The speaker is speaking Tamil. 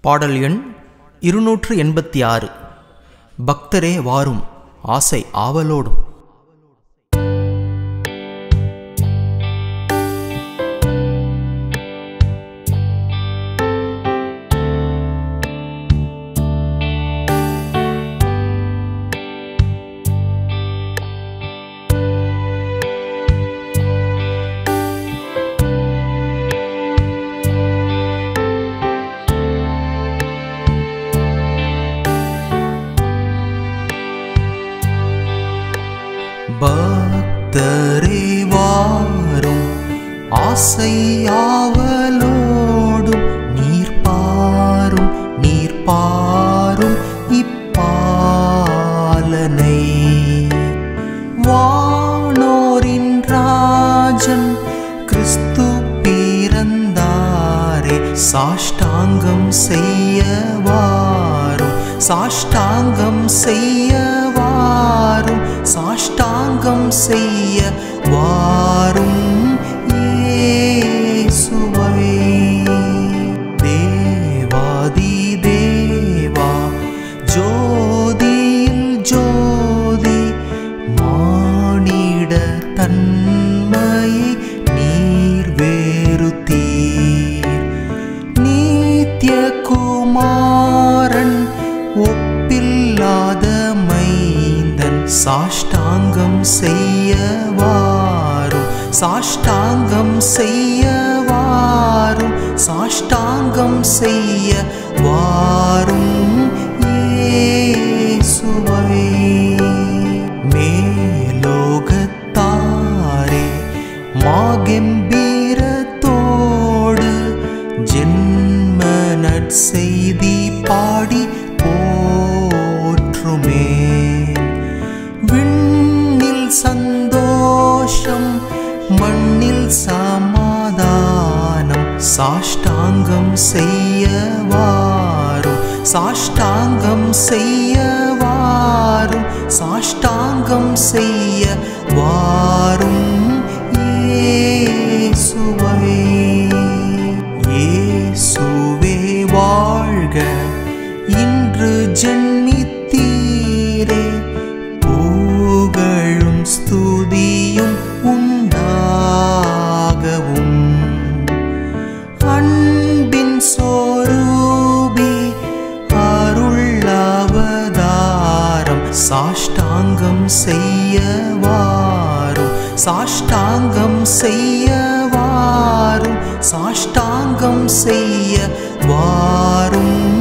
பாடல் எண் இருநூற்று எண்பத்தி ஆறு. பக்தரே வாரும் ஆசை ஆவலோடும். பக்தரே வாரும். ஆசை ஆவலோடும் நீர் பாரும் நீர் பாரும் இப்பாலனை. வானோரின் ராஜன் கிறிஸ்து பிறந்தாரே சாஷ்டாங்கம் செய்ய வாரும் சாஷ்டாங்கம் செய்ய செய்ய வாரும் இயேசுவை. தேவாதி தேவா ஜோதியில் ஜோதி மானிட தன்மையை நீர் வேறுத்தீர் நித்ய சாஷ்டாங்கம் செய்யவாரும். சாஷ்டாங்கம் செய்யவாரும். சாஷ்டாங்கம் செய்ய வாரும் ஏசுவை மேலோகத்தாரே மாகெம்பீரத்தோடு ஜென்ம நற்செய்தி பாடி साष्टाङ्गं व साष्टाङ्गं व साष्टाङ्गं वार साष्टाङ्गं वु साष्टाङ्गं व साष्टाङ्गं वारम्